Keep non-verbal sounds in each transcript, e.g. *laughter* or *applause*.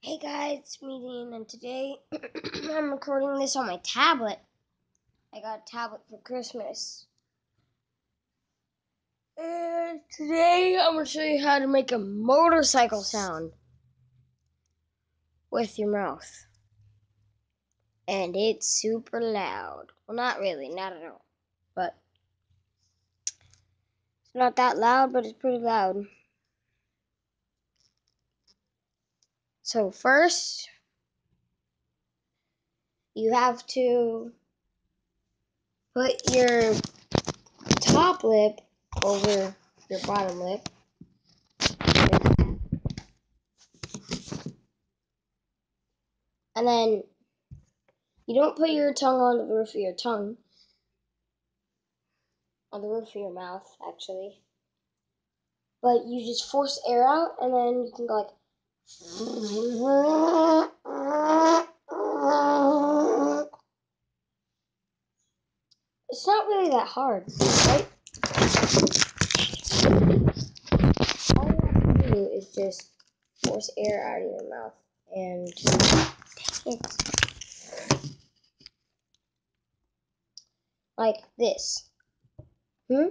Hey guys, it's me Dean, and today *clears throat* I'm recording this on my tablet. I got a tablet for Christmas. And today I'm going to show you how to make a motorcycle sound with your mouth. And it's super loud. Well, not really, not at all. But it's not that loud, but it's pretty loud. So first, you have to put your top lip over your bottom lip. And then you don't put your tongue on the roof of your tongue. On the roof of your mouth, actually. But you just force air out and then you can go like it's not really that hard, right? All you have to do is just force air out of your mouth and it. Like this. Hmm?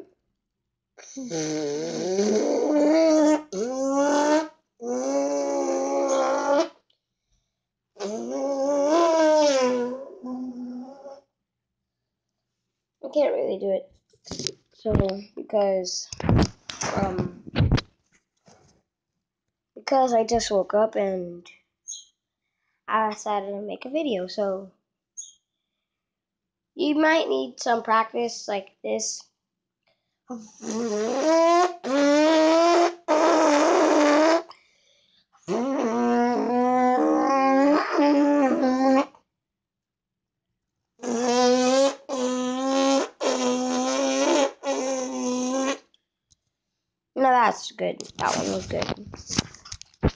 I can't really do it. So because um because I just woke up and I decided to make a video, so you might need some practice like this. *laughs* that's good. That one was good.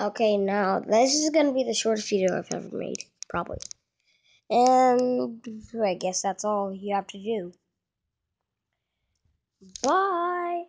Okay, now this is gonna be the shortest video I've ever made, probably. And I guess that's all you have to do. Bye.